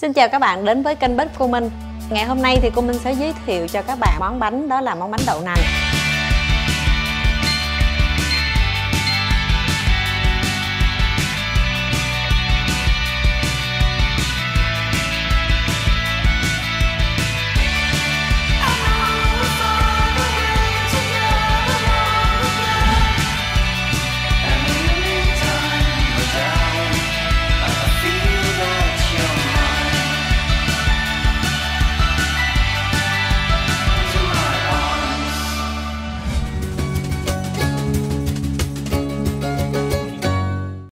Xin chào các bạn đến với kênh bếp của Minh Ngày hôm nay thì cô Minh sẽ giới thiệu cho các bạn món bánh, đó là món bánh đậu nành.